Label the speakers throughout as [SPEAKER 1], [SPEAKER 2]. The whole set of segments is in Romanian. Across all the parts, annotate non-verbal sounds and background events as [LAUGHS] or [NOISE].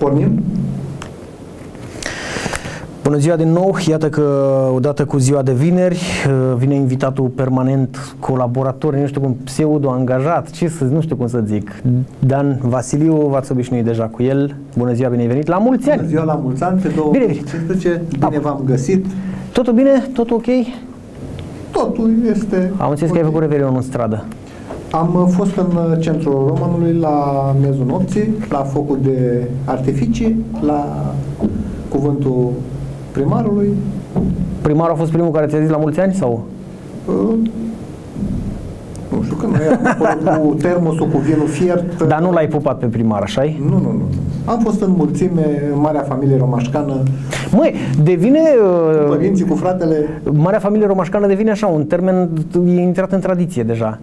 [SPEAKER 1] Pornim?
[SPEAKER 2] Bună ziua din nou, iată că odată cu ziua de vineri uh, vine invitatul permanent, colaborator, nu știu cum, pseudo-angajat, ce să, nu știu cum să zic, Dan Vasiliu, v-ați obișnuit deja cu el. Bună ziua, bine ai venit, la mulți ani!
[SPEAKER 1] Bună ziua, la mulți ani, pe 2015, bine, bine, bine v-am găsit.
[SPEAKER 2] Totul bine? Totul ok?
[SPEAKER 1] Totul este...
[SPEAKER 2] Am înțeles okay. că ai făcut revelion în stradă.
[SPEAKER 1] Am uh, fost în uh, centrul Romanului la miezul nopții, la focul de artificii, la cuvântul primarului.
[SPEAKER 2] Primarul a fost primul care ți-a zis la mulți ani sau? Uh,
[SPEAKER 1] nu știu, că noi am cu termosul, cu vinul fiert.
[SPEAKER 2] Dar nu l-ai pupat pe primar, așa
[SPEAKER 1] Nu, nu, nu. Am fost în mulțime, în marea familie romașcană.
[SPEAKER 2] Măi, devine...
[SPEAKER 1] Cu uh, părinții, cu fratele.
[SPEAKER 2] Marea familie romașcană devine așa, un termen e intrat în tradiție deja.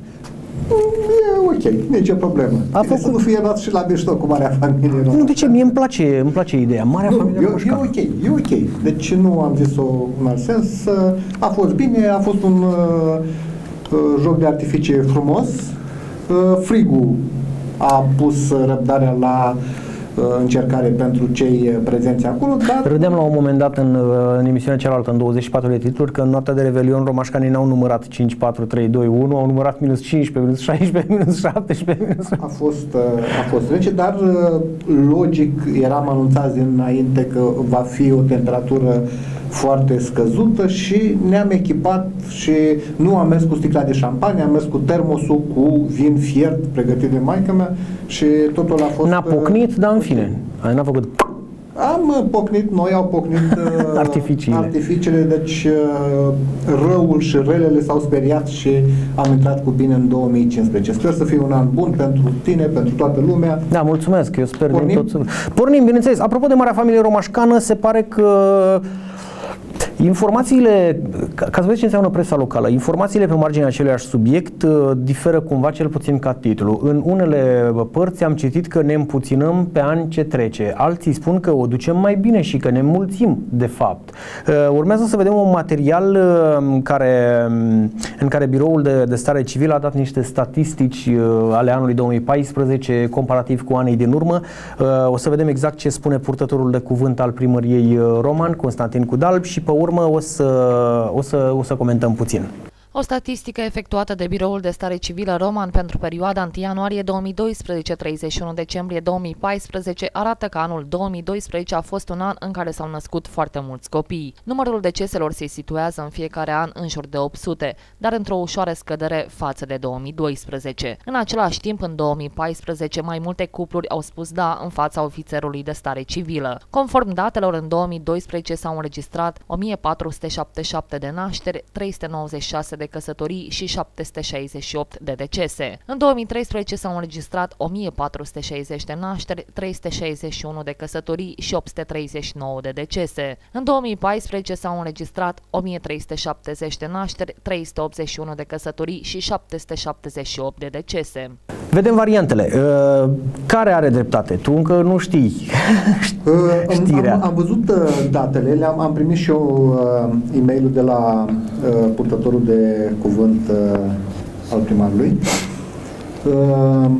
[SPEAKER 1] E ok, nicio problemă. A făcut... Să nu fie luat și la mișto cu Marea Familie Romașcană.
[SPEAKER 2] Nu, de ce? Mie îmi place, îmi place ideea. Marea nu, Familie
[SPEAKER 1] e, e ok, e ok. Deci nu am zis-o în alt sens. A fost bine, a fost un uh, uh, joc de artificii frumos. Uh, frigul a pus răbdarea la uh, Uh, încercare pentru cei uh, prezenți acolo, dar...
[SPEAKER 2] Râdeam la un moment dat în, uh, în emisiunea cealaltă, în 24 de titluri, că în noaptea de Revelion romașcanii n-au numărat 5, 4, 3, 2, 1, au numărat minus 15, minus 16, minus 17, minus...
[SPEAKER 1] A fost, a fost rece, dar logic eram anunțați înainte că va fi o temperatură foarte scăzută și ne-am echipat și nu am mers cu sticla de șampanie, am mers cu termosul, cu vin fiert pregătit de maica mea și totul a fost...
[SPEAKER 2] N-a pocnit, dar în fine, n-a făcut...
[SPEAKER 1] Am uh, pocnit, noi au pocnit uh, [LAUGHS]
[SPEAKER 2] artificiile.
[SPEAKER 1] artificiile, deci uh, răul și relele s-au speriat și am intrat cu bine în 2015. Sper să fie un an bun pentru tine, pentru toată lumea.
[SPEAKER 2] Da, mulțumesc, eu sper Pornim? din tot. Pornim, bineînțeles. Apropo de Marea Familie Romașcană, se pare că Informațiile, ca să vedeți ce înseamnă presa locală, informațiile pe marginea aceluiași subiect uh, diferă cumva cel puțin ca titlu. În unele părți am citit că ne împuținăm pe an ce trece, alții spun că o ducem mai bine și că ne mulțim, de fapt. Uh, urmează să vedem un material uh, care, um, în care Biroul de, de Stare Civilă a dat niște statistici ale anului 2014 comparativ cu anii din urmă. O să vedem exact ce spune purtătorul de cuvânt al primăriei Roman, Constantin Cudalb și pe urmă o să, o să, o să comentăm puțin.
[SPEAKER 3] O statistică efectuată de Biroul de Stare Civilă Roman pentru perioada 1 ianuarie 2012-31 decembrie 2014 arată că anul 2012 a fost un an în care s-au născut foarte mulți copii. Numărul deceselor se situează în fiecare an în jur de 800, dar într-o ușoară scădere față de 2012. În același timp, în 2014, mai multe cupluri au spus da în fața ofițerului de stare civilă. Conform datelor, în 2012 s-au înregistrat 1477 de nașteri, 396 de căsătorii și 768 de decese. În 2013 s-au înregistrat 1460 de nașteri, 361 de căsătorii și 839 de decese. În 2014 s-au înregistrat 1370 de nașteri, 381 de căsătorii și 778 de decese.
[SPEAKER 2] Vedem variantele. Uh, care are dreptate? Tu încă nu știi [LAUGHS]
[SPEAKER 1] uh, știrea. Am, am văzut uh, datele, le-am am primit și eu uh, e-mailul de la uh, purtătorul de cuvânt uh, al primarului. Uh,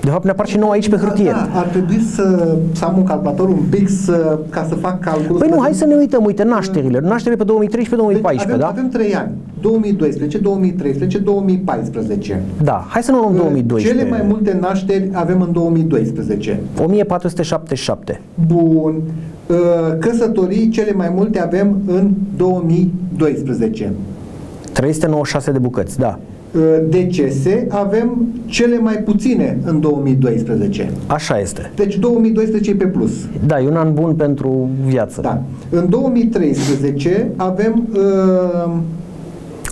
[SPEAKER 2] de fapt ne apar și nou aici pe da, hârtie.
[SPEAKER 1] Da, ar trebui să, să am un calculator un pic să, ca să fac calculul.
[SPEAKER 2] Păi nu, hai să ne uităm, uite, nașterile. Nașterile pe 2013-2014, deci
[SPEAKER 1] da? Avem trei ani. 2012, 2013, 2014.
[SPEAKER 2] Da, hai să nu luăm 2012.
[SPEAKER 1] Cele mai multe nașteri avem în 2012.
[SPEAKER 2] 1477.
[SPEAKER 1] Bun. Uh, căsătorii cele mai multe avem în 2012.
[SPEAKER 2] 396 de bucăți, da.
[SPEAKER 1] Uh, decese avem cele mai puține în 2012.
[SPEAKER 2] Așa este.
[SPEAKER 1] Deci 2012 e pe plus.
[SPEAKER 2] Da, e un an bun pentru viață.
[SPEAKER 1] Da. În 2013 avem uh,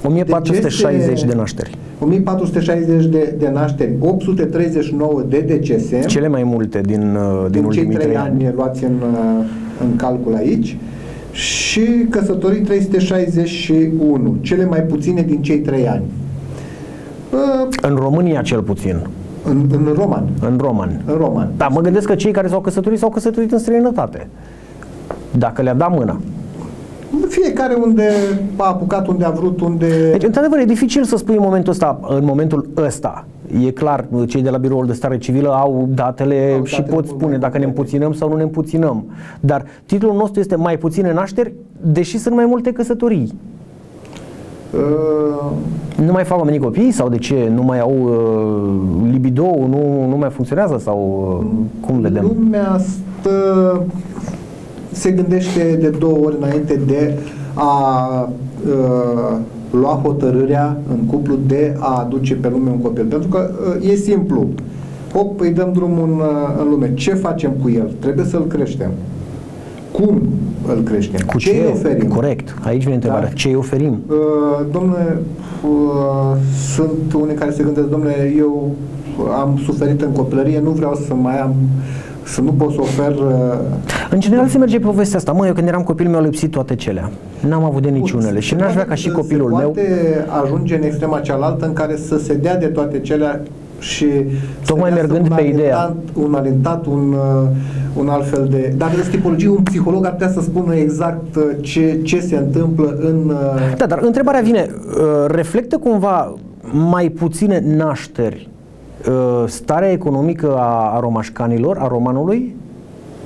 [SPEAKER 2] 1460 decese, de nașteri.
[SPEAKER 1] 1460 de, de nașteri, 839 de decese.
[SPEAKER 2] Cele mai multe din, uh, din, din ultimii
[SPEAKER 1] cei trei ani, ani luați în, uh, în calcul aici și căsătorii 361, cele mai puține din cei trei ani.
[SPEAKER 2] Uh, în România cel puțin.
[SPEAKER 1] În, în roman.
[SPEAKER 2] În roman.
[SPEAKER 1] În roman.
[SPEAKER 2] Da, mă gândesc că cei care s-au căsătorit s-au căsătorit în străinătate. Dacă le-a dat mâna.
[SPEAKER 1] Fiecare unde a apucat, unde a vrut, unde...
[SPEAKER 2] Deci, într-adevăr, e dificil să spui în momentul ăsta, în momentul ăsta, E clar, cei de la Biroul de Stare Civilă au datele
[SPEAKER 1] Au
[SPEAKER 2] și
[SPEAKER 1] datele
[SPEAKER 2] pot
[SPEAKER 1] mult
[SPEAKER 2] spune
[SPEAKER 1] mai
[SPEAKER 2] dacă ne
[SPEAKER 1] complete.
[SPEAKER 2] împuținăm sau nu ne împuținăm. Dar titlul nostru este mai puține nașteri, deși sunt mai multe căsătorii.
[SPEAKER 1] Uh,
[SPEAKER 2] Nu mai fac oamenii copii sau de ce? Nu mai au uh, libido, nu, nu mai funcționează sau uh, cum vedem?
[SPEAKER 1] Lumea stă, se gândește de două ori înainte de a uh, lua hotărârea în cuplu de a aduce pe lume un copil. Pentru că uh, e simplu. Hop, îi dăm drumul în, uh, în lume. Ce facem cu el? Trebuie să-l creștem. Cum îl creștem?
[SPEAKER 2] Cu
[SPEAKER 1] ce, îi oferim?
[SPEAKER 2] Corect. Aici vine întrebarea.
[SPEAKER 1] Da.
[SPEAKER 2] Ce îi oferim?
[SPEAKER 1] Uh, domnule, uh, sunt unii care se gândesc, domnule, eu am suferit în copilărie, nu vreau să mai am, să nu pot să ofer uh,
[SPEAKER 2] În general se merge pe povestea asta. Mă, eu când eram copil mi-au lipsit toate celea. N-am avut de niciunele și
[SPEAKER 1] Se
[SPEAKER 2] n-aș vrea
[SPEAKER 1] poate-
[SPEAKER 2] ca și copilul
[SPEAKER 1] se
[SPEAKER 2] meu
[SPEAKER 1] poate ajunge în extrema cealaltă în care să se dea de toate celea și
[SPEAKER 2] Tocmai
[SPEAKER 1] să iasă
[SPEAKER 2] mergând
[SPEAKER 1] un
[SPEAKER 2] pe ideea.
[SPEAKER 1] alintat, un alintat, un, uh, un alt fel de... Dar în tipologie, un psiholog ar putea să spună exact uh, ce, ce se întâmplă în... uh,
[SPEAKER 2] Da, dar întrebarea vine, uh, reflectă cumva mai puține nașteri uh, starea economică a, a romașcanilor, a romanului?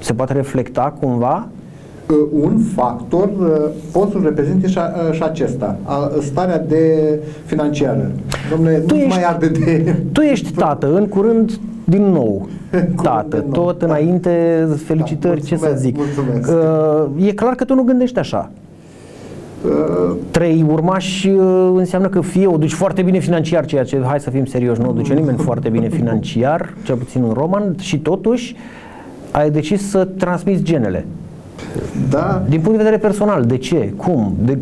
[SPEAKER 2] Se poate reflecta cumva?
[SPEAKER 1] Uh, un factor uh, pot să-l reprezinte și, a, uh, și acesta, a, starea de financiară. Domnule,
[SPEAKER 2] Tu
[SPEAKER 1] nu
[SPEAKER 2] ești-
[SPEAKER 1] mai arde de... [LAUGHS]
[SPEAKER 2] Tu ești tată, în curând din nou. [LAUGHS] Tată,
[SPEAKER 1] din nou,
[SPEAKER 2] tot
[SPEAKER 1] da.
[SPEAKER 2] înainte, felicitări,
[SPEAKER 1] Da,
[SPEAKER 2] ce să
[SPEAKER 1] mulțumesc,
[SPEAKER 2] zic.
[SPEAKER 1] mulțumesc.
[SPEAKER 2] Uh, e clar că tu nu gândești așa.
[SPEAKER 1] Uh,
[SPEAKER 2] Trei urmași uh, înseamnă că fie o duci foarte bine financiar, ceea ce, hai să fim serioși, nu o duce nimeni foarte bine financiar, cel puțin un roman, și totuși ai decis să transmiți genele.
[SPEAKER 1] da,
[SPEAKER 2] Din punct de vedere personal, de ce? Cum? De...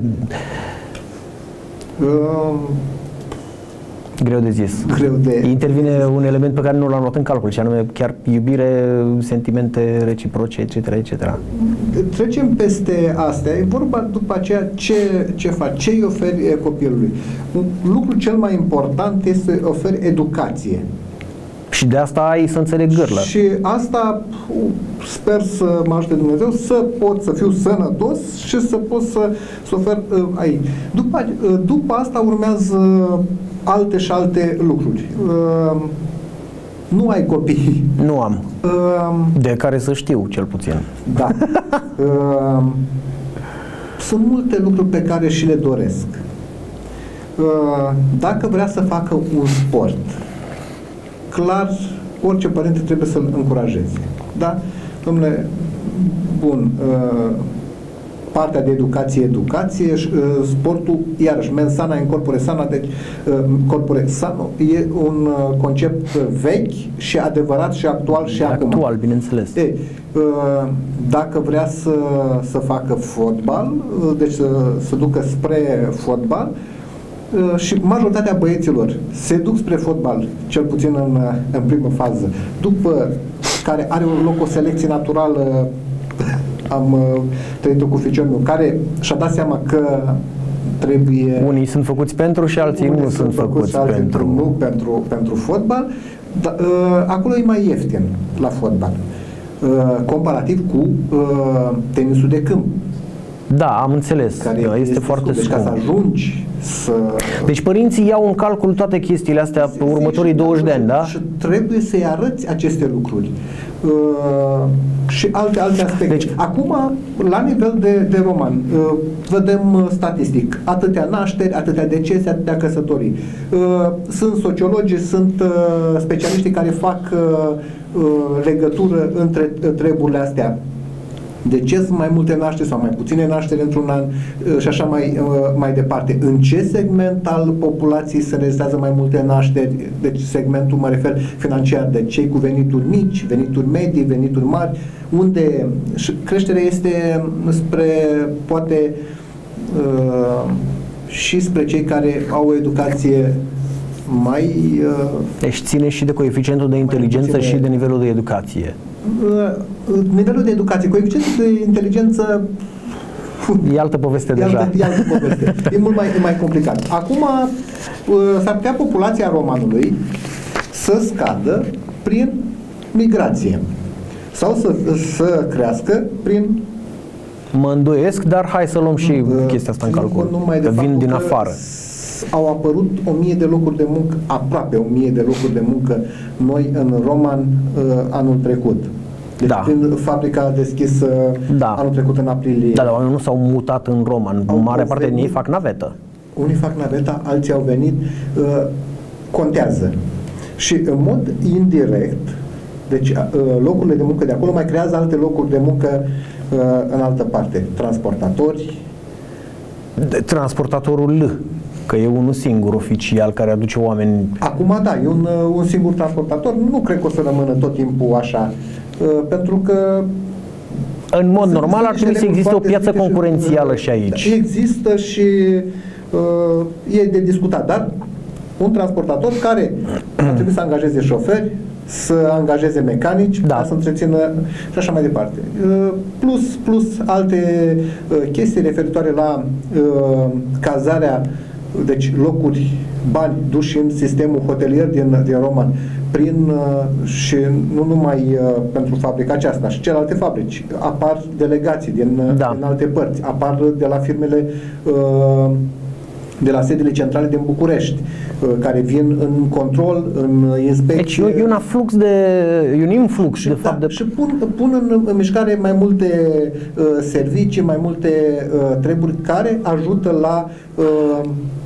[SPEAKER 1] uh,
[SPEAKER 2] Greu de zis.
[SPEAKER 1] greu de...
[SPEAKER 2] Intervine un element pe care nu l-am luat în calcul, și anume chiar iubire, sentimente reciproce, etc., etc.
[SPEAKER 1] Trecem peste astea. E vorba după aceea ce, ce faci, ce îi oferi e, copilului. Un lucru cel mai important este să oferi educație.
[SPEAKER 2] Și de asta ai să înțeleg gârlă.
[SPEAKER 1] Și asta uh, sper să mă ajute Dumnezeu să pot să fiu sănătos și să pot să, să ofer uh, aici. După, uh, după asta urmează alte și alte lucruri. Uh, nu ai copii.
[SPEAKER 2] Nu am.
[SPEAKER 1] Uh,
[SPEAKER 2] De care să știu, cel puțin.
[SPEAKER 1] Da. Uh, Sunt multe lucruri pe care și le doresc. Uh, Dacă vrea să facă un sport, clar, orice părinte trebuie să-l încurajeze. Da? Domnule, bun, uh, partea de educație, educație, și, uh, sportul, iarăși, mens sana in corpore sana, deci uh, corpore sano, e un uh, concept vechi și adevărat și actual și acum.
[SPEAKER 2] Actual, bineînțeles.
[SPEAKER 1] E, uh, dacă vrea să, să facă fotbal, uh, deci să, să ducă spre fotbal, uh, și majoritatea băieților se duc spre fotbal, cel puțin în, uh, în primă fază, după care are un loc o selecție naturală, [LAUGHS] am uh, trăit-o cu fiicelul meu, care și-a dat seama că trebuie
[SPEAKER 2] Unii sunt făcuți pentru și alții
[SPEAKER 1] unii
[SPEAKER 2] nu sunt făcuți
[SPEAKER 1] și alții
[SPEAKER 2] pentru.
[SPEAKER 1] Nu pentru, pentru fotbal. Da, uh, acolo e mai ieftin la fotbal. Uh, comparativ cu uh, tenisul de câmp.
[SPEAKER 2] Da, am înțeles.
[SPEAKER 1] Care
[SPEAKER 2] că este foarte
[SPEAKER 1] scump. Deci ca să
[SPEAKER 2] scump.
[SPEAKER 1] ajungi să...
[SPEAKER 2] Deci părinții iau în calcul toate chestiile astea pe următorii 20 de ani, da?
[SPEAKER 1] Și trebuie să-i arăți aceste lucruri. Uh, și alte, alte aspecte.
[SPEAKER 2] Deci-
[SPEAKER 1] Deci, Acum, la nivel de, de roman, uh, vedem uh, statistic, atâtea nașteri, atâtea decese, atâtea căsătorii. Uh, sunt sociologi, sunt uh, specialiștii care fac uh, uh, legătură între uh, treburile astea. De ce sunt mai multe nașteri sau mai puține nașteri într-un an uh, și așa mai, uh, mai departe? În ce segment al populației se registrează mai multe nașteri? Deci segmentul mă refer financiar de cei cu venituri mici, venituri medii, venituri mari, unde și creșterea este spre poate uh, și spre cei care au o educație mai uh,
[SPEAKER 2] Deci ține și de coeficientul de inteligență
[SPEAKER 1] puține-
[SPEAKER 2] și de nivelul de educație.
[SPEAKER 1] Uh, nivelul de educație, coeficientul de inteligență
[SPEAKER 2] E altă poveste
[SPEAKER 1] E
[SPEAKER 2] deja.
[SPEAKER 1] altă, e altă poveste. E mult mai, e mai complicat. Acum, uh, s-ar putea populația romanului să scadă prin migrație sau să, să crească prin
[SPEAKER 2] Mă îndoiesc, dar hai să luăm și
[SPEAKER 1] uh,
[SPEAKER 2] chestia asta în
[SPEAKER 1] prin-
[SPEAKER 2] calcul.
[SPEAKER 1] numai de
[SPEAKER 2] Că vin
[SPEAKER 1] faptul
[SPEAKER 2] din
[SPEAKER 1] că
[SPEAKER 2] afară.
[SPEAKER 1] au apărut o mie de locuri de muncă, aproape o mie de locuri de muncă noi în Roman uh, anul trecut. Deci
[SPEAKER 2] Da.
[SPEAKER 1] prin fabrica a deschis uh,
[SPEAKER 2] Da.
[SPEAKER 1] anul trecut în aprilie.
[SPEAKER 2] Da, dar oamenii nu s-au mutat în Roma. În
[SPEAKER 1] Au
[SPEAKER 2] mare parte din ei
[SPEAKER 1] venit.
[SPEAKER 2] fac navetă.
[SPEAKER 1] Unii fac naveta, alții au venit, uh, contează. Și în mod indirect, deci uh, locurile de muncă de acolo mai creează alte locuri de muncă uh, în altă parte. Transportatori,
[SPEAKER 2] De- Transportatorul L, că e unul singur oficial care aduce oameni
[SPEAKER 1] Acum da, e un, uh, un singur transportator, nu cred că o să rămână tot timpul așa, uh, pentru că
[SPEAKER 2] În mod
[SPEAKER 1] sunt-
[SPEAKER 2] normal
[SPEAKER 1] sunt
[SPEAKER 2] ar
[SPEAKER 1] niște
[SPEAKER 2] trebui să
[SPEAKER 1] reguli
[SPEAKER 2] existe o
[SPEAKER 1] foarte
[SPEAKER 2] piață
[SPEAKER 1] stricte
[SPEAKER 2] concurențială
[SPEAKER 1] uh,
[SPEAKER 2] și aici.
[SPEAKER 1] Există și uh, e de discutat, dar un transportator care ar trebui să angajeze șoferi, să angajeze mecanici,
[SPEAKER 2] Da.
[SPEAKER 1] ca să întrețină și așa mai departe. Uh, Plus, plus alte uh, chestii referitoare la uh, cazarea, deci locuri, bani duși în sistemul hotelier din, din Roman, prin, uh, și nu numai uh, pentru fabrica aceasta, și celelalte fabrici. Apar delegații din, uh,
[SPEAKER 2] Da.
[SPEAKER 1] din alte părți, apar de la firmele uh, de la sediile centrale din București, uh, care vin în control, în inspecție.
[SPEAKER 2] Deci e, e un aflux de, e un influx de fapt
[SPEAKER 1] da,
[SPEAKER 2] de
[SPEAKER 1] și pun, pun în, în mișcare mai multe uh, servicii, mai multe uh, treburi care ajută la uh,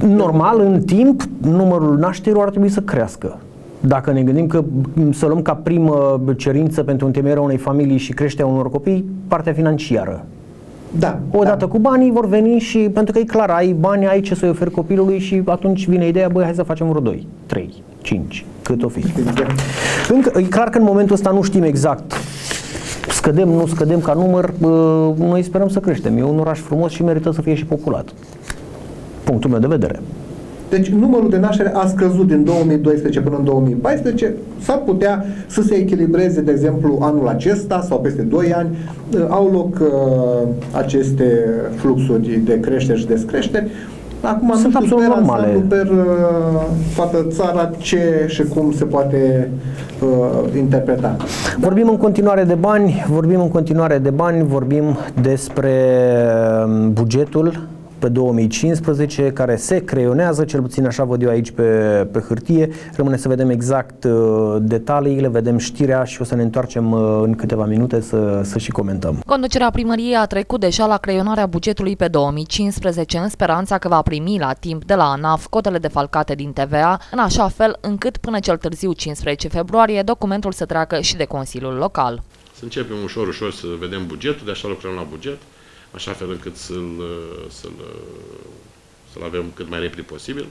[SPEAKER 2] normal în timp numărul nașterilor ar trebui să crească. Dacă ne gândim că m, să luăm ca primă cerință pentru întemeierea unei familii și creșterea unor copii partea financiară.
[SPEAKER 1] Da,
[SPEAKER 2] Odată
[SPEAKER 1] da.
[SPEAKER 2] cu banii vor veni și pentru că e clar, ai bani, ai ce să-i oferi copilului și atunci vine ideea, băi, hai să facem vreo 2, 3, 5, cât o fi.
[SPEAKER 1] Exact.
[SPEAKER 2] Încă, e clar că în momentul ăsta nu știm exact scădem, nu scădem ca număr, bă, noi sperăm să creștem. E un oraș frumos și merită să fie și populat. Punctul meu de vedere.
[SPEAKER 1] Deci numărul de naștere a scăzut din 2012 până în 2014. S-ar putea să se echilibreze, de exemplu, anul acesta sau peste 2 ani. Uh, Au loc uh, aceste fluxuri de creștere și descreșteri. Acum
[SPEAKER 2] Sunt
[SPEAKER 1] nu știu
[SPEAKER 2] absolut
[SPEAKER 1] per
[SPEAKER 2] normale.
[SPEAKER 1] ansamblu, per uh, toată țara ce și cum se poate uh, interpreta.
[SPEAKER 2] Vorbim în continuare de bani, vorbim în continuare de bani, vorbim despre um, bugetul pe 2015 care se creionează, cel puțin așa văd eu aici pe, pe hârtie. Rămâne să vedem exact uh, detaliile, vedem știrea și o să ne întoarcem uh, în câteva minute să, să și comentăm.
[SPEAKER 3] Conducerea primăriei a trecut deja la creionarea bugetului pe 2015 în speranța că va primi la timp de la ANAF cotele defalcate din TVA, în așa fel încât până cel târziu 15 februarie documentul să treacă și de Consiliul Local.
[SPEAKER 4] Să începem ușor, ușor să vedem bugetul, de așa lucrăm la buget, așa fel încât să-l, să-l, să-l avem cât mai repede posibil.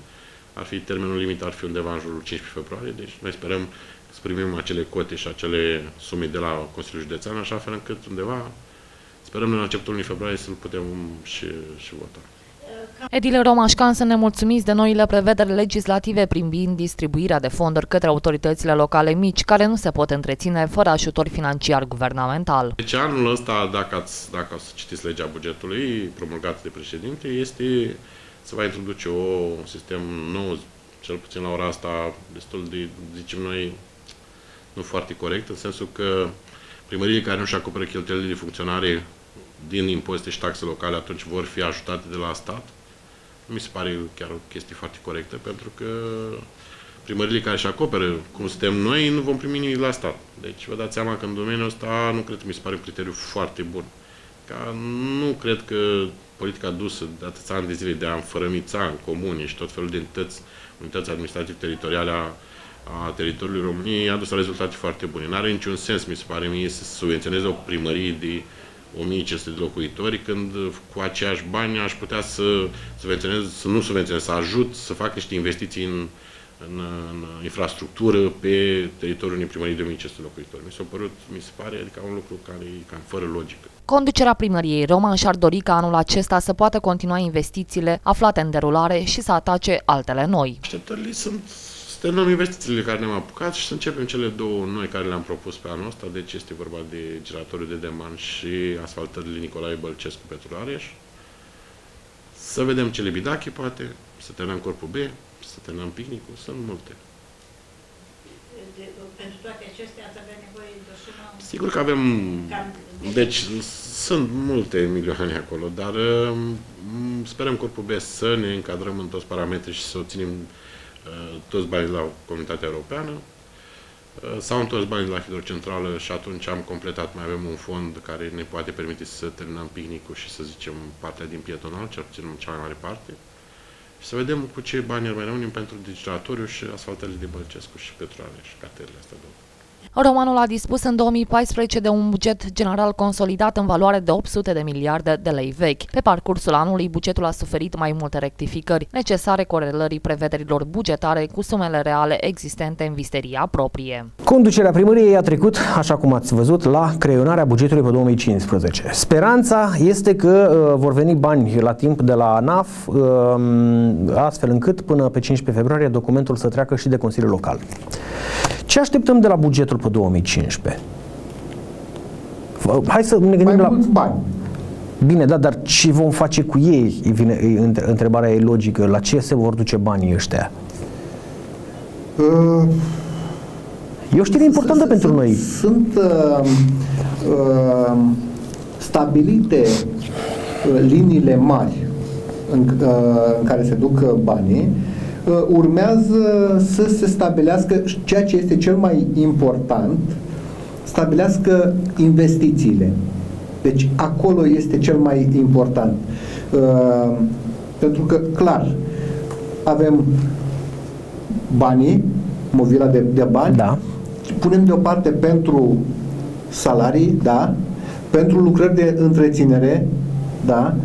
[SPEAKER 4] Ar fi termenul limit, ar fi undeva în jurul 15 februarie, deci noi sperăm să primim acele cote și acele sume de la Consiliul Județean, așa fel încât undeva, sperăm la începutul lunii februarie să-l putem și, și vota.
[SPEAKER 3] Edile Romașcan sunt nemulțumiți de noile prevederi legislative privind distribuirea de fonduri către autoritățile locale mici, care nu se pot întreține fără ajutor financiar guvernamental.
[SPEAKER 4] Deci anul ăsta, dacă, ați, dacă o să citiți legea bugetului promulgată de președinte, este să va introduce o, un sistem nou, cel puțin la ora asta, destul de, zicem noi, nu foarte corect, în sensul că primăriile care nu-și acoperă cheltuielile de funcționare din impozite și taxe locale, atunci vor fi ajutate de la stat. Nu mi se pare chiar o chestie foarte corectă, pentru că primările care își acoperă, cum suntem noi, nu vom primi nimic la stat. Deci vă dați seama că în domeniul ăsta nu cred că mi se pare un criteriu foarte bun. Ca nu cred că politica dusă de atâția ani de zile de a înfărămița în comune și tot felul de entități, unități administrative teritoriale a, a teritoriului României a dus la rezultate foarte bune. N-are niciun sens, mi se pare mie, să subvenționeze o primărie de 1500 de locuitori, când cu aceiași bani aș putea să subvenționez, să nu subvenționez, să ajut să fac niște investiții în, în, în infrastructură pe teritoriul unei primării de 1500 locuitori. Mi s-a părut, mi se pare, adică un lucru care e cam fără logică.
[SPEAKER 3] Conducerea primăriei Roman și-ar dori ca anul acesta să poată continua investițiile aflate în derulare și să atace altele noi.
[SPEAKER 4] Așteptările sunt să terminăm investițiile care ne-am apucat și să începem cele două noi care le-am propus pe anul ăsta, deci este vorba de giratoriul de Deman și asfaltările Nicolae Bălcescu pentru Areș. Să vedem cele bidache, poate, să terminăm corpul B, să terminăm picnicul, sunt multe.
[SPEAKER 5] De, pentru toate acestea ați avea nevoie de o sumă
[SPEAKER 4] Sigur că avem... Deci sunt multe milioane acolo, dar um, sperăm Corpul B să ne încadrăm în toți parametrii și să obținem uh, toți banii la Comunitatea Europeană. Uh, s-au întors banii la hidrocentrală și atunci am completat, mai avem un fond care ne poate permite să terminăm picnicul și să zicem partea din pietonal, cel puțin în cea mai mare parte. Și să vedem cu ce bani mai rămânem pentru digitatoriu și asfaltările de Bălcescu și Petroale și cartierele astea două.
[SPEAKER 3] Romanul a dispus în 2014 de un buget general consolidat în valoare de 800 de miliarde de lei vechi. Pe parcursul anului, bugetul a suferit mai multe rectificări, necesare corelării prevederilor bugetare cu sumele reale existente în visteria proprie.
[SPEAKER 2] Conducerea primăriei a trecut, așa cum ați văzut, la creionarea bugetului pe 2015. Speranța este că uh, vor veni bani la timp de la ANAF, uh, astfel încât până pe 15 februarie documentul să treacă și de Consiliul Local. Ce așteptăm de la bugetul pe 2015? Hai să ne gândim
[SPEAKER 1] Mai
[SPEAKER 2] la...
[SPEAKER 1] mulți bani.
[SPEAKER 2] Bine, da, dar ce vom face cu ei? Vine, întrebarea e logică. La ce se vor duce banii ăștia?
[SPEAKER 1] Uh,
[SPEAKER 2] E o știre importantă
[SPEAKER 1] sunt-
[SPEAKER 2] pentru
[SPEAKER 1] sunt-
[SPEAKER 2] noi.
[SPEAKER 1] Sunt uh, uh, stabilite uh, liniile mari în, uh, în care se duc uh, banii. Uh, urmează să se stabilească ceea ce este cel mai important, stabilească investițiile. Deci acolo este cel mai important. Uh, pentru că, clar, avem banii, movila de, de bani,
[SPEAKER 2] Da.
[SPEAKER 1] punem deoparte pentru salarii, da, pentru lucrări de întreținere, da,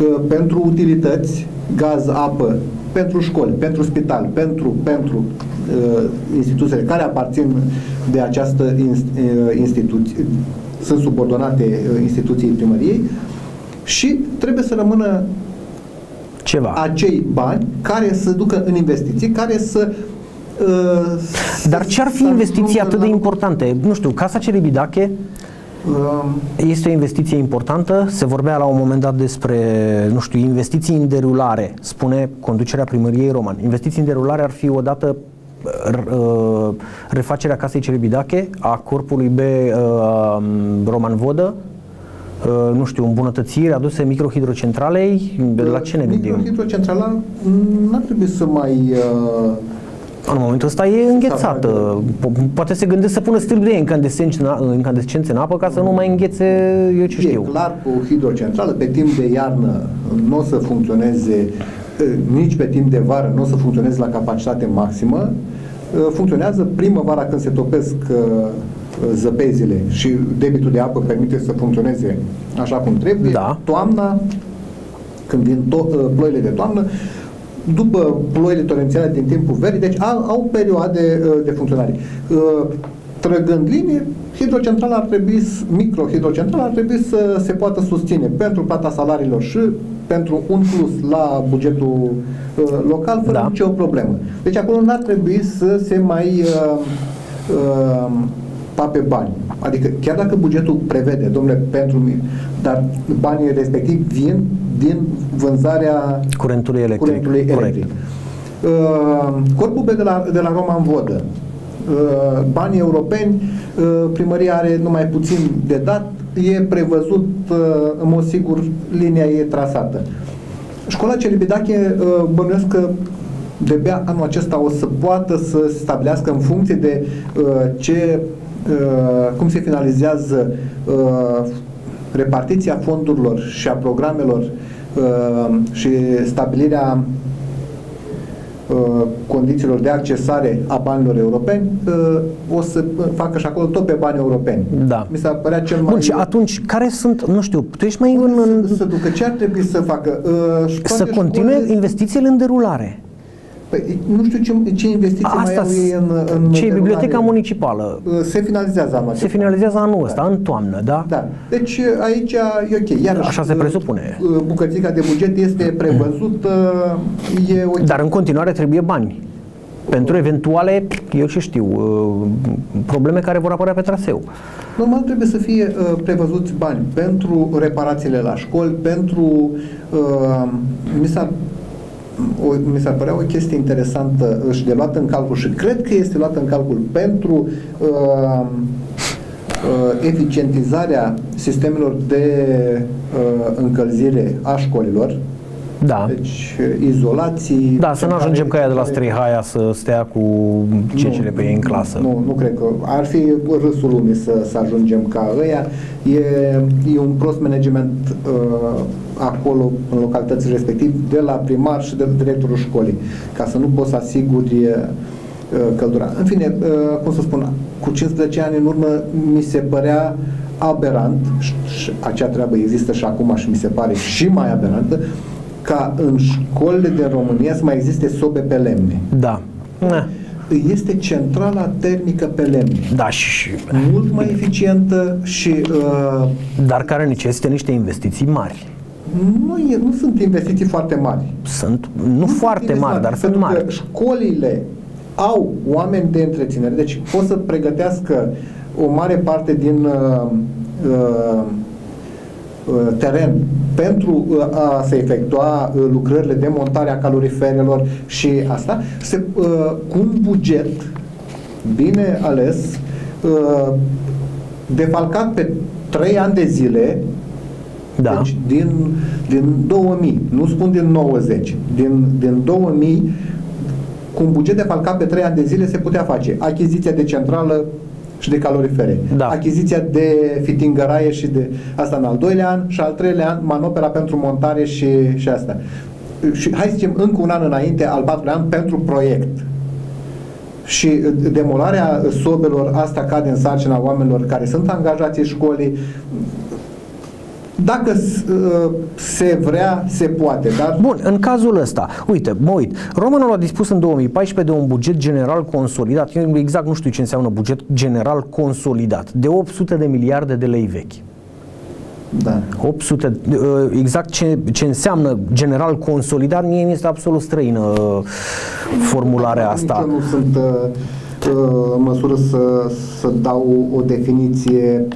[SPEAKER 1] uh, pentru utilități, gaz, apă, pentru școli, pentru spital, pentru, pentru uh, instituțiile care aparțin de această inst- uh, instituție, sunt subordonate uh, instituției primăriei și trebuie să rămână
[SPEAKER 2] Ceva.
[SPEAKER 1] acei bani care să ducă în investiții, care să uh,
[SPEAKER 2] Dar ce ar fi
[SPEAKER 1] să
[SPEAKER 2] investiții
[SPEAKER 1] ajungă
[SPEAKER 2] atât de
[SPEAKER 1] la-
[SPEAKER 2] importante? Nu știu, Casa Ceribidache
[SPEAKER 1] Uh,
[SPEAKER 2] este o investiție importantă. Se vorbea la un moment dat despre, nu știu, investiții în derulare, spune conducerea primăriei Roman. Investiții în derulare ar fi odată r- uh, refacerea Casei Ceribidache, a corpului B uh, Roman Vodă, uh, nu știu, îmbunătățiri aduse microhidrocentralei, la ce ne gândim?
[SPEAKER 1] Microhidrocentrala n-ar trebui să mai uh,
[SPEAKER 2] În momentul ăsta e înghețată. Po- Poate se gândesc să pună stâlpi de incandescenți în, a- incandescenți în apă ca să nu mai înghețe, eu ce
[SPEAKER 1] E
[SPEAKER 2] știu.
[SPEAKER 1] clar cu hidrocentrală, pe timp de iarnă nu o să funcționeze, eh, nici pe timp de vară nu o să funcționeze la capacitate maximă. Eh, Funcționează primăvara când se topesc eh, zăpezile și debitul de apă permite să funcționeze așa cum trebuie.
[SPEAKER 2] Da.
[SPEAKER 1] Toamna, când vin to- eh, ploile de toamnă, după ploile torențiale din timpul verii, deci au, au perioade eh, de funcționare. Eh, Trăgând linie, hidrocentrala ar trebui, s- microhidrocentrala ar trebui să se poată susține pentru plata salariilor și pentru un plus la bugetul uh, local fără
[SPEAKER 2] Da.
[SPEAKER 1] nicio problemă. Deci acolo n-ar trebui să se mai uh, uh, pape bani. Adică chiar dacă bugetul prevede, domnule, pentru mine, dar banii respectivi vin din vânzarea
[SPEAKER 2] Curentului electric.
[SPEAKER 1] curentului
[SPEAKER 2] Corect.
[SPEAKER 1] electric. Uh, Corpul B de la, de la Roman Vodă, uh, banii europeni, uh, primăria are numai puțin de dat, e prevăzut, uh, în mod sigur, linia e trasată. Școala Celibidache uh, bănuiesc că de-abia anul acesta o să poată să se stabilească în funcție de uh, ce, uh, cum se finalizează uh, repartiția fondurilor și a programelor uh, și stabilirea uh, condițiilor de accesare a banilor europeni, uh, o să facă și acolo tot pe bani europeni.
[SPEAKER 2] Da.
[SPEAKER 1] Mi s-a părea cel mai...
[SPEAKER 2] Bun, și atunci, care sunt, nu știu, tu ești mai în, în
[SPEAKER 1] să, să ducă. Ce ar trebui să facă? Uh,
[SPEAKER 2] să
[SPEAKER 1] toate
[SPEAKER 2] continue
[SPEAKER 1] școlile-
[SPEAKER 2] investițiile în derulare.
[SPEAKER 1] Păi, nu știu ce, ce investiții mai
[SPEAKER 2] Asta
[SPEAKER 1] au ei în, în
[SPEAKER 2] ce e
[SPEAKER 1] derulare.
[SPEAKER 2] biblioteca municipală.
[SPEAKER 1] Uh, Se finalizează anul
[SPEAKER 2] Se
[SPEAKER 1] acesta.
[SPEAKER 2] finalizează anul ăsta, în toamnă, da?
[SPEAKER 1] Da. Deci uh, aici e ok. Iarăși,
[SPEAKER 2] Așa se
[SPEAKER 1] uh,
[SPEAKER 2] presupune.
[SPEAKER 1] uh, Bucățica de buget este prevăzut, uh, e ok.
[SPEAKER 2] Dar în continuare trebuie bani. Pentru eventuale, eu ce știu, uh, probleme care vor apărea pe traseu.
[SPEAKER 1] Normal trebuie să fie uh, prevăzuți bani pentru reparațiile la școli, pentru uh, mi s-ar o, mi s-ar părea o chestie interesantă și de luat în calcul și cred că este luat în calcul pentru uh, uh, eficientizarea sistemelor de uh, încălzire a școlilor,
[SPEAKER 2] Da.
[SPEAKER 1] deci uh, izolații...
[SPEAKER 2] Da, să nu
[SPEAKER 1] centrale
[SPEAKER 2] ajungem ca ea de la
[SPEAKER 1] electrice.
[SPEAKER 2] Strihaia să stea cu cecele pe ei în clasă.
[SPEAKER 1] Nu, nu cred că ar fi râsul lumii să, să ajungem ca ăia. E, e un prost management uh, acolo, în localitățile respectiv, de la primar și de la directorul școlii, ca să nu poți să asiguri uh, căldura. În fine, uh, cum să spun, cu 15 ani în urmă mi se părea aberant, și, și acea treabă există și acum și mi se pare și mai aberantă, ca în școlile din România să mai existe sobe pe lemne
[SPEAKER 2] Da. Na.
[SPEAKER 1] este centrala termică pe lemne.
[SPEAKER 2] Da, și,
[SPEAKER 1] Mult mai eficientă și uh,
[SPEAKER 2] dar care necesită niște investiții mari.
[SPEAKER 1] Nu, e, nu sunt investiții foarte mari.
[SPEAKER 2] Sunt, nu,
[SPEAKER 1] sunt
[SPEAKER 2] foarte
[SPEAKER 1] investiții
[SPEAKER 2] mari, dar sunt
[SPEAKER 1] pentru
[SPEAKER 2] mari.
[SPEAKER 1] Că școlile au oameni de întreținere, deci pot să pregătească o mare parte din uh, uh, uh, teren pentru uh, a se efectua uh, lucrările de montare a caloriferelor și asta, se, uh, cu un buget bine ales, uh, defalcat pe 3 ani de zile,
[SPEAKER 2] Da.
[SPEAKER 1] deci din, din 2000, nu spun din 90, din, din 2000, cu un buget defalcat pe 3 ani de zile se putea face achiziția de centrală și de calorifere,
[SPEAKER 2] Da.
[SPEAKER 1] achiziția de fitingăraie și de asta în al doilea an și al treilea an manopera pentru montare și, și asta. Și hai să zicem încă un an înainte, al patrulea an, pentru proiect. Și uh, demolarea sobelor, asta cade în sarcina oamenilor care sunt angajați în școlii. Dacă s- uh, se vrea, se poate, dar
[SPEAKER 2] Bun, în cazul ăsta, uite, mă uit, Romanul a dispus în 2014 de un buget general consolidat, eu exact nu știu ce înseamnă buget general consolidat, de 800 de miliarde de lei vechi.
[SPEAKER 1] da.
[SPEAKER 2] 800, uh, exact ce, ce înseamnă general consolidat, mie mi este absolut străină uh, formularea
[SPEAKER 1] Nici
[SPEAKER 2] asta.
[SPEAKER 1] eu nu sunt uh, uh, în măsură să, să dau o definiție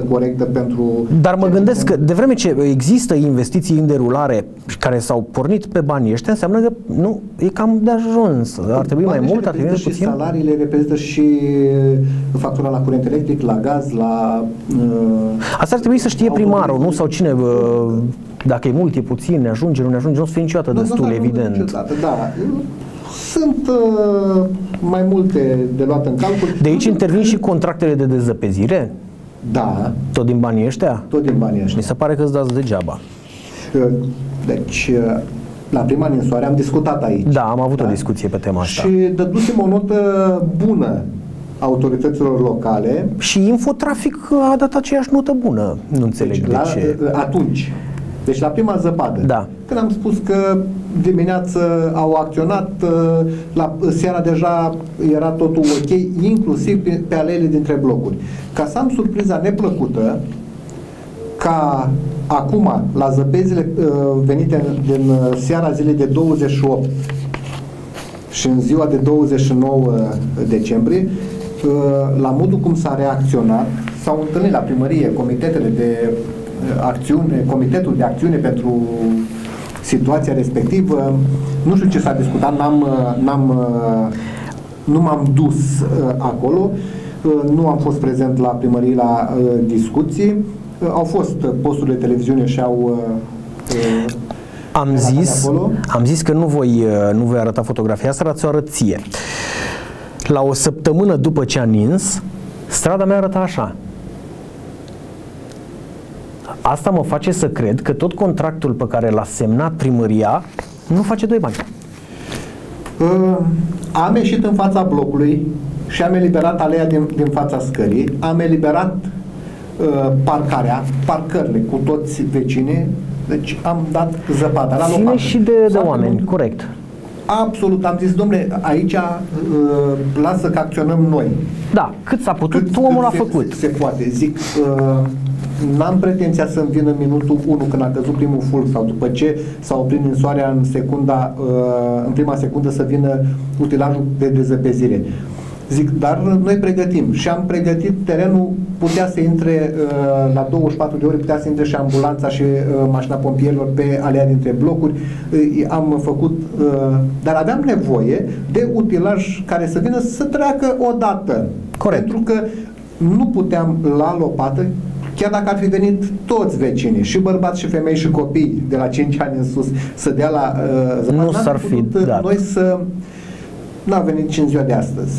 [SPEAKER 1] 100% corectă pentru...
[SPEAKER 2] Dar mă gândesc că de vreme ce există investiții în derulare care s-au pornit pe banii ăștia, înseamnă că nu, e cam de ajuns. Ar trebui mai
[SPEAKER 1] Banii
[SPEAKER 2] mult, ar trebui mai
[SPEAKER 1] reprezintă și
[SPEAKER 2] puțin.
[SPEAKER 1] salariile, reprezintă și uh, factura la curent electric, la gaz, la... Uh,
[SPEAKER 2] Asta ar trebui să știe primarul, nu? Sau cine, uh, dacă e mult, e puțin, ne ajunge, nu ne ajunge, nu o să fie niciodată
[SPEAKER 1] nu- nu
[SPEAKER 2] destul,
[SPEAKER 1] s-a ajuns
[SPEAKER 2] evident.
[SPEAKER 1] niciodată, Da. Sunt uh, mai multe de luat în calcul.
[SPEAKER 2] De aici intervin și contractele de dezăpezire,
[SPEAKER 1] Da,
[SPEAKER 2] tot din banii ăștia?
[SPEAKER 1] tot din banii ăștia.
[SPEAKER 2] Mi se pare că îți dați degeaba.
[SPEAKER 1] Uh, Deci, uh, la prima ninsoare am discutat aici.
[SPEAKER 2] Da, am avut o discuție pe tema asta.
[SPEAKER 1] Și dădusem o notă bună autorităților locale.
[SPEAKER 2] Și Infotrafic a dat aceeași notă bună. Nu înțeleg
[SPEAKER 1] Deci,
[SPEAKER 2] de
[SPEAKER 1] la,
[SPEAKER 2] ce.
[SPEAKER 1] atunci. Deci la prima zăpadă.
[SPEAKER 2] Da.
[SPEAKER 1] Când am spus că dimineață au acționat, uh, la seara deja era totul ok, inclusiv pe, pe aleile dintre blocuri. Ca să am surpriza neplăcută, ca acum, la zăpezile uh, venite din uh, seara zilei de 28 și în ziua de 29 decembrie, uh, la modul cum s-a reacționat, s-au întâlnit la primărie comitetele de uh, acțiune, comitetul de acțiune pentru situația respectivă. Nu știu ce s-a discutat, n-am, uh, n-am, uh, nu m-am dus uh, acolo, uh, nu am fost prezent la primărie la uh, discuții. Uh, Au fost uh, posturile de televiziune și au uh, uh,
[SPEAKER 2] Am
[SPEAKER 1] relatat
[SPEAKER 2] zis,
[SPEAKER 1] acolo.
[SPEAKER 2] am zis că nu voi, uh, nu voi arăta fotografia asta, dar ți-o arăt ție. La o săptămână după ce a nins, strada mea arăta așa. Asta mă face să cred că tot contractul pe care l-a semnat primăria nu face doi bani.
[SPEAKER 1] Uh, am ieșit în fața blocului și am eliberat aleea din, din fața scării, am eliberat uh, parcarea, parcările cu toți vecinii, deci am dat zăpada la
[SPEAKER 2] Ține
[SPEAKER 1] loc.
[SPEAKER 2] și de, de oameni, corect.
[SPEAKER 1] Absolut, am zis, domnule, aici uh, lasă că acționăm noi.
[SPEAKER 2] Da, cât s-a putut, omul a
[SPEAKER 1] se,
[SPEAKER 2] făcut.
[SPEAKER 1] Se, se poate. Zic, uh, n-am pretenția să-mi vină minutul 1 când a căzut primul fulg sau după ce s-a oprit ninsoarea în secunda, uh, în prima secundă să vină utilajul de dezăpezire. Zic, dar noi pregătim și am pregătit terenul, putea să intre uh, la 24 de ore, putea să intre și ambulanța și uh, mașina pompierilor pe alea dintre blocuri. Uh, am făcut, uh, dar aveam nevoie de utilaj care să vină să treacă odată.
[SPEAKER 2] Corect.
[SPEAKER 1] Pentru că nu puteam la lopată, chiar dacă ar fi venit toți vecinii, și bărbați și femei și copii de la 5 ani în sus, să dea la uh, zăpadă,
[SPEAKER 2] nu s-ar fi
[SPEAKER 1] putut,
[SPEAKER 2] dat.
[SPEAKER 1] noi să n-a venit și în ziua de astăzi.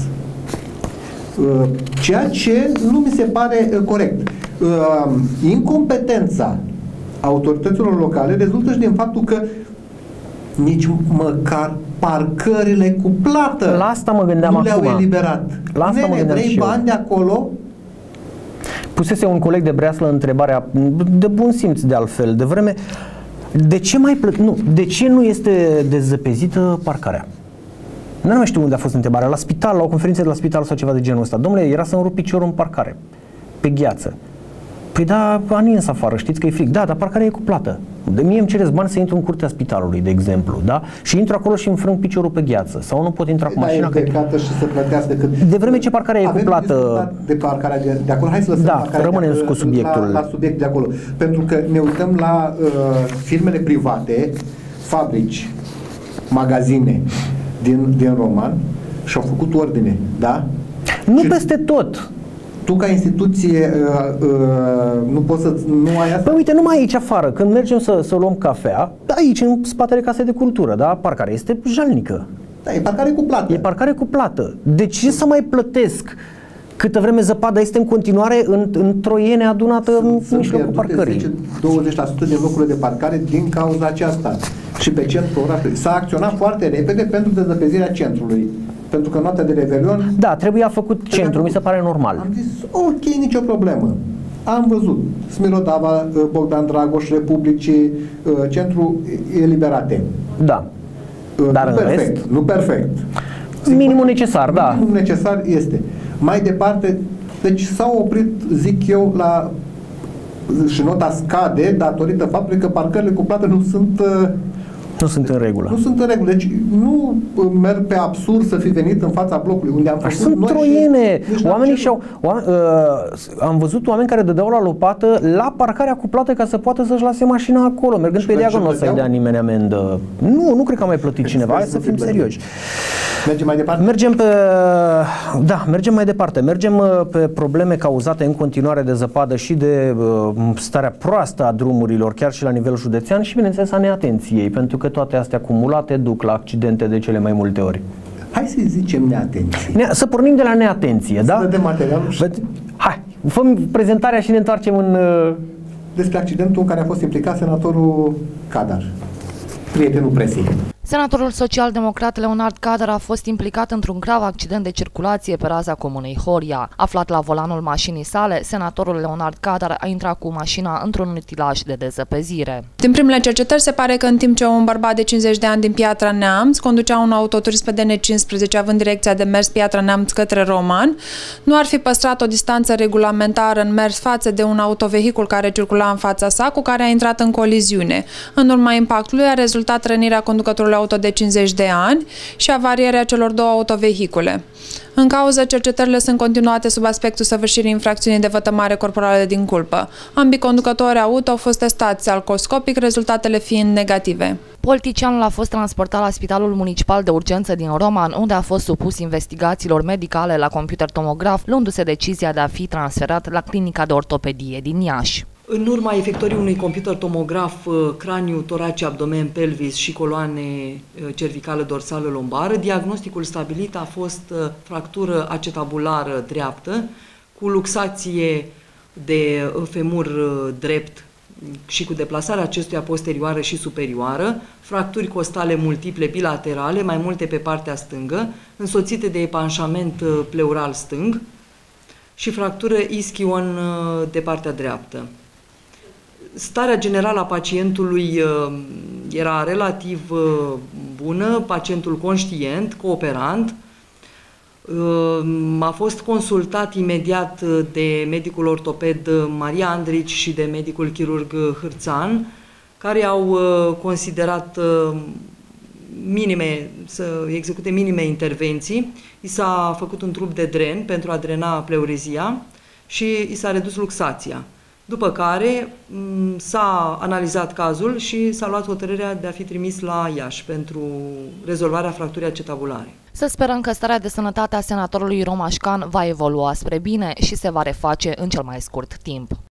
[SPEAKER 1] Uh, ceea ce nu mi se pare uh, corect. Uh, incompetența autorităților locale rezultă și din faptul că nici măcar parcările cu plată
[SPEAKER 2] La asta mă gândeam
[SPEAKER 1] nu le-au
[SPEAKER 2] acum.
[SPEAKER 1] eliberat.
[SPEAKER 2] La asta mă
[SPEAKER 1] Nene,
[SPEAKER 2] gândeam
[SPEAKER 1] vrei
[SPEAKER 2] și eu.
[SPEAKER 1] bani de acolo?
[SPEAKER 2] Pusese un coleg de breaslă întrebarea de bun simț de altfel, de vreme de ce mai plă- nu, de ce nu este dezăpezită parcarea? Nu mai știu unde a fost întrebarea, la spital, la o conferință de la spital sau ceva de genul ăsta. Domnule, era să-mi rup piciorul în parcare, pe gheață. Păi da, a nins afară, știți că e fric. Da, dar parcarea e cu plată. De mie îmi cereți bani să intru în curtea spitalului, de exemplu, da? Și intru acolo și îmi frâng piciorul pe gheață. Sau nu pot intra cu
[SPEAKER 1] Da,
[SPEAKER 2] mașina.
[SPEAKER 1] e
[SPEAKER 2] că-
[SPEAKER 1] plecată și să plătească cât...
[SPEAKER 2] De vreme ce parcarea e cu
[SPEAKER 1] Avem
[SPEAKER 2] plată-
[SPEAKER 1] discutat de parcarea de, de acolo. Hai să lăsăm
[SPEAKER 2] Da,
[SPEAKER 1] parcarea
[SPEAKER 2] rămânem
[SPEAKER 1] de,
[SPEAKER 2] cu subiectul.
[SPEAKER 1] La, la subiect de acolo. Pentru că ne uităm la uh, firmele private, fabrici, magazine din, din Roman și au făcut ordine, da?
[SPEAKER 2] Nu
[SPEAKER 1] Și
[SPEAKER 2] peste tot.
[SPEAKER 1] Tu ca instituție uh, uh, nu poți să nu ai asta?
[SPEAKER 2] Păi uite, numai aici afară, când mergem să, să luăm cafea, aici, în spatele casei de cultură, da, parcarea este jalnică.
[SPEAKER 1] Da, e parcare cu plată.
[SPEAKER 2] E parcare cu plată. De ce să mai plătesc câtă vreme zăpada este în continuare în, într-o iene adunată în
[SPEAKER 1] Sunt
[SPEAKER 2] mijlocul parcării?
[SPEAKER 1] 10-20% din locurile de parcare din cauza aceasta. Și pe centrul orașului. S-a acționat foarte repede pentru dezăpezirea centrului. Pentru că noaptea de Revelion
[SPEAKER 2] Da, trebuie a făcut centru, mi se pare normal.
[SPEAKER 1] am zis, ok, nicio problemă. Am văzut Smirodava, Bogdan Dragoș, Republicii, centru eliberate.
[SPEAKER 2] Da. Dar
[SPEAKER 1] nu
[SPEAKER 2] în
[SPEAKER 1] perfect,
[SPEAKER 2] rest?
[SPEAKER 1] nu perfect.
[SPEAKER 2] Minimul necesar, da.
[SPEAKER 1] Minimul necesar este. Mai departe, deci s-au oprit, zic eu, la și nota scade datorită faptului că parcările cu plată nu sunt uh,
[SPEAKER 2] Nu sunt în regulă.
[SPEAKER 1] nu sunt în regulă. Deci nu uh, merg pe absurd să fi venit în fața blocului unde am
[SPEAKER 2] Așa
[SPEAKER 1] făcut
[SPEAKER 2] sunt
[SPEAKER 1] noi
[SPEAKER 2] troiene.
[SPEAKER 1] și nici n-am
[SPEAKER 2] Oamenii
[SPEAKER 1] cerut.
[SPEAKER 2] și-au, oameni, uh, am văzut oameni care dădeau la lopată la parcarea cu plată ca să poată să-și lase mașina acolo, mergând
[SPEAKER 1] Și
[SPEAKER 2] pe
[SPEAKER 1] pe ce
[SPEAKER 2] diagonal să-i
[SPEAKER 1] plăteau?
[SPEAKER 2] dea nimeni amendă. Nu, nu cred că a mai plătit cineva, hai
[SPEAKER 1] sper
[SPEAKER 2] să
[SPEAKER 1] să
[SPEAKER 2] fim
[SPEAKER 1] fi plătit.
[SPEAKER 2] serioși.
[SPEAKER 1] Mergem mai departe?
[SPEAKER 2] Mergem pe, da, mergem mai departe. Mergem uh, pe probleme cauzate în continuare de zăpadă și de uh, starea proastă a drumurilor, chiar și la nivel județean și, bineînțeles, a neatenției, pentru că toate astea acumulate duc la accidente de cele mai multe ori.
[SPEAKER 1] Hai să-i zicem neatenție.
[SPEAKER 2] Ne- să pornim de la neatenție, da?
[SPEAKER 1] dăm materialul și-
[SPEAKER 2] Ved- Hai, făm prezentarea și ne întoarcem în... uh,
[SPEAKER 1] Despre accidentul în care a fost implicat senatorul Cadar, prietenul presei.
[SPEAKER 3] Senatorul social-democrat Leonard Cadar a fost implicat într-un grav accident de circulație pe raza comunei Horia. Aflat la volanul mașinii sale, senatorul Leonard Cadar a intrat cu mașina într-un utilaj de dezăpezire.
[SPEAKER 5] Din primele cercetări se pare că în timp ce un bărbat de 50 de ani din Piatra Neamț conducea un autoturism pe DN15 având direcția de mers Piatra Neamț către Roman, nu ar fi păstrat o distanță regulamentară în mers față de un autovehicul care circula în fața sa, cu care a intrat în coliziune. În urma impactului a rezultat rănirea conducătorului auto de 50 de ani și avarierea celor două autovehicule. În cauză, cercetările sunt continuate sub aspectul săvârșirii infracțiunii de vătămare corporală din culpă. Ambii conducători auto au fost testați alcoscopic, rezultatele fiind negative.
[SPEAKER 3] Politicianul a fost transportat la Spitalul Municipal de Urgență din Roman, unde a fost supus investigațiilor medicale la computer tomograf, luându-se decizia de a fi transferat la Clinica de Ortopedie din Iași.
[SPEAKER 6] În urma efectuării unui computer tomograf uh, craniu, torace, abdomen, pelvis și coloane uh, cervicală dorsală lombară, diagnosticul stabilit a fost uh, fractură acetabulară dreaptă cu luxație de uh, femur uh, drept și cu deplasarea acestuia posterioară și superioară, fracturi costale multiple bilaterale, mai multe pe partea stângă, însoțite de epanșament uh, pleural stâng și fractură ischion uh, de partea dreaptă. Starea generală a pacientului uh, era relativ uh, bună, pacientul conștient, cooperant. Uh, A fost consultat imediat uh, de medicul ortoped uh, Maria Andrici și de medicul chirurg uh, Hârțan, care au uh, considerat uh, minime, să execute minime intervenții. I s-a făcut un trup de dren pentru a drena pleurezia și i s-a redus luxația. După care s-a analizat cazul și s-a luat hotărârea de a fi trimis la Iași pentru rezolvarea fracturii acetabulare.
[SPEAKER 3] Să sperăm că starea de sănătate a senatorului Romașcan va evolua spre bine și se va reface în cel mai scurt timp.